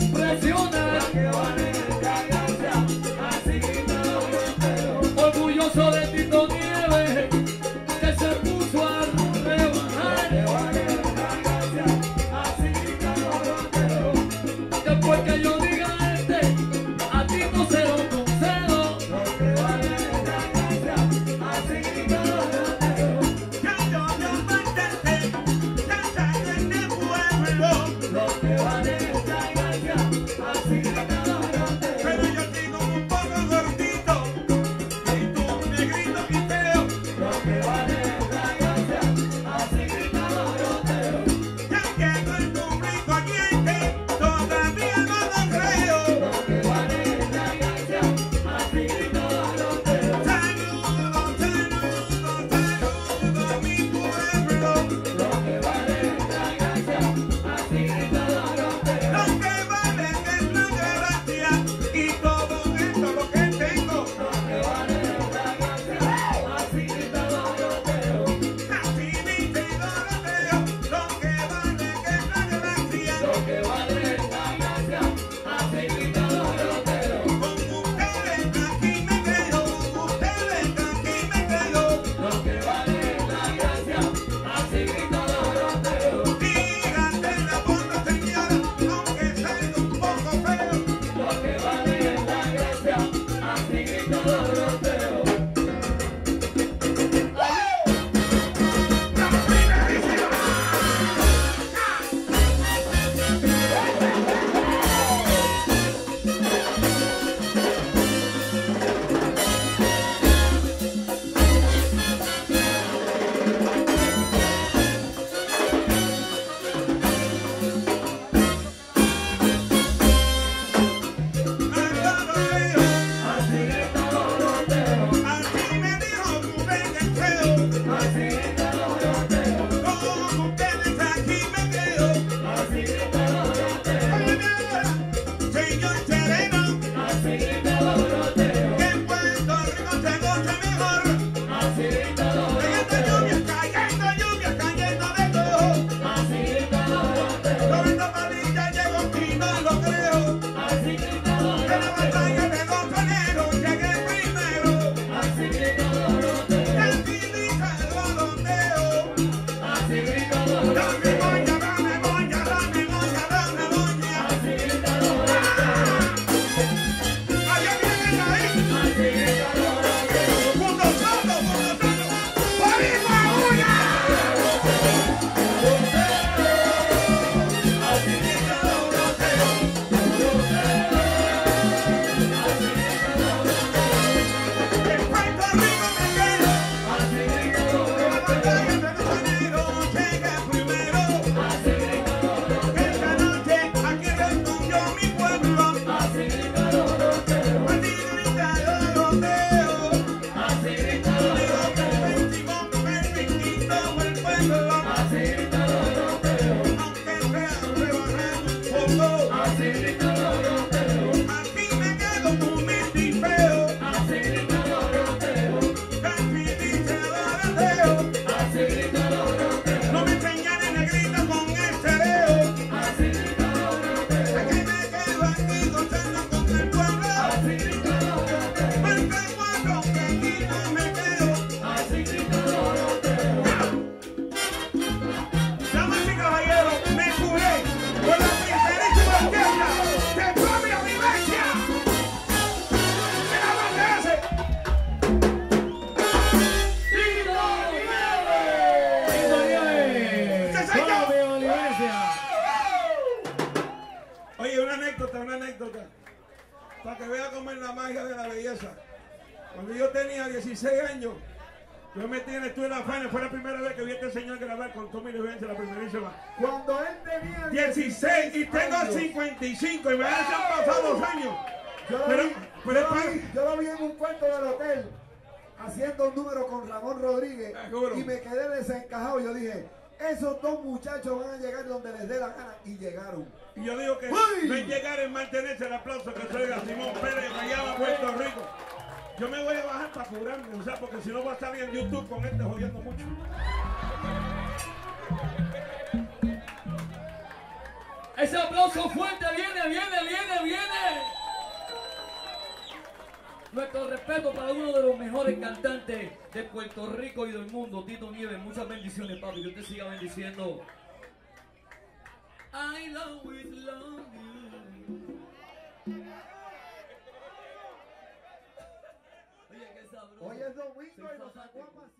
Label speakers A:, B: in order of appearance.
A: impresiona.
B: Para que vea cómo es la magia de la belleza. Cuando yo tenía 16 años, yo me en el estudio de la Fania. Fue la primera vez que vi a este señor grabar con Tommy Vivencia, la primerísima.
C: Cuando él tenía
B: 16 y tengo
C: años,
B: 55 y me han pasado dos años.
C: Yo lo,
B: Pero,
C: vi,
B: pero
C: yo, lo vi, yo lo vi en un cuento del hotel haciendo un número con Ramón Rodríguez
B: Seguro.
C: y me quedé desencajado. Yo dije, esos dos muchachos van a llegar donde les dé la gana y llegaron.
B: Y yo digo que
C: ¡Uy!
B: no es llegar en mantenerse el aplauso que soy a Simón Pérez Guayaba, Puerto Rico. Yo me voy a bajar para curarme, o sea, porque si no voy a estar en YouTube con este jodiendo mucho.
A: Ese aplauso fuerte viene, viene, viene, viene. Nuestro respeto para uno de los mejores cantantes de Puerto Rico y del mundo, Tito Nieves. Muchas bendiciones, papi. Dios te siga bendiciendo. I always love you. Oye, qué sabroso.
C: Hoy es domingo y nos sacó a.